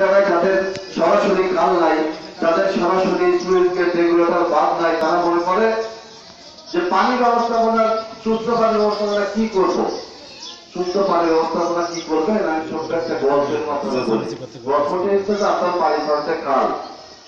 জায়গায় যাদের সরাসরি খাল নাই যাদের সরাসরি গেট রেগুলেটর বাদ নাই তারা মনে করে যে পানি ব্যবস্থাপনার সুস্থ পানি ব্যবস্থাপনা কি করব? সুস্থ পানি ব্যবস্থাপনা কি করবে? আমি ছোট্ট একটা গল্পের মাধ্যমে বলি। গল্পটি হচ্ছে যে আপনার বাড়ি পাশে খাল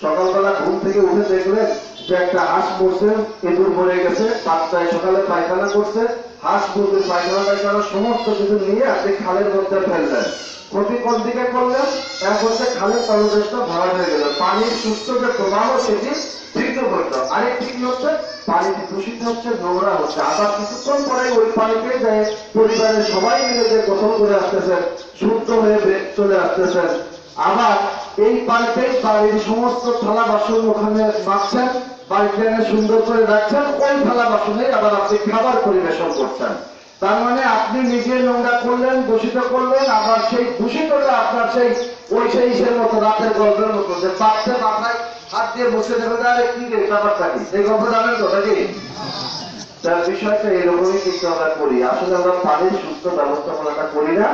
সকালবেলা ঘুম থেকে উঠে দেখলেন যে একটা হাঁস মরছে ইঁদুর মরে গেছে পাঁচটায় সকালে পায়খানা করছে। হাঁস মুরগির পায়খানা পায়খানা সমস্ত কিছু নিয়ে আপনি খালের মধ্যে ফেললেন। ক্ষতি কোন দিকে করলেন এক হচ্ছে খালের তলদেশটা ভরা হয়ে গেল। পানির সুস্থ যে প্রবাহ, সেটি বৃদ্ধ করল আরেকটি কি হচ্ছে পানিটি দূষিত হচ্ছে, নোংরা হচ্ছে। আবার কিছুক্ষণ পরে ওই পানিতে যে পরিবারের সবাই মিলে যে গোসল করে আসতেছেন শুদ্ধ হয়ে চলে আসতেছেন আবার এই পানিতে বাড়ির সমস্ত থালা বাসন ওখানে মাখছেন বাড়িতে সুন্দর করে রাখছেন। ওই থালা বাসনে আবার আপনি খাবার পরিবেশন করছেন। তার মানে আপনি নিজে নোংরা করলেন, দূষিত করলেন, আবার সেই দূষিতটা আপনার সেই ওই সেই সে মতো রাতের গল্পের মতো যে পাচ্ছে মাথায় হাত দিয়ে বসে দেবে আরে কি রে, ব্যাপারটা কি? এই গল্প জানেন তো নাকি? তার বিষয়টা এরকমই কিন্তু আমরা করি। আসলে আমরা পানির সুস্থ ব্যবস্থাপনাটা করি না।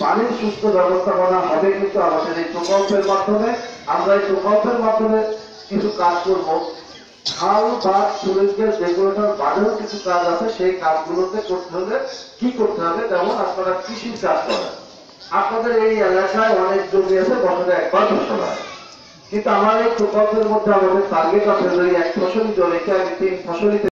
পানির সুস্থ ব্যবস্থাপনা হবে কিন্তু আমাদের এই প্রকল্পের মাধ্যমে। আমরা এই প্রকল্পের মাধ্যমে কিছু কাজ করব। খাল বা সুরেজের যেগুলোটার বাদেও কিছু কাজ আছে, সেই কাজগুলোতে করতে হলে কি করতে হবে? যেমন আপনারা কৃষি কাজ করেন। আপনাদের এই এলাকায় অনেক জমি আছে, বছরে একবার ফসল হয় কিন্তু আমার এই প্রকল্পের মধ্যে আমাদের টার্গেট আছে যদি এক ফসলি জমিকে আমি তিন ফসলিতে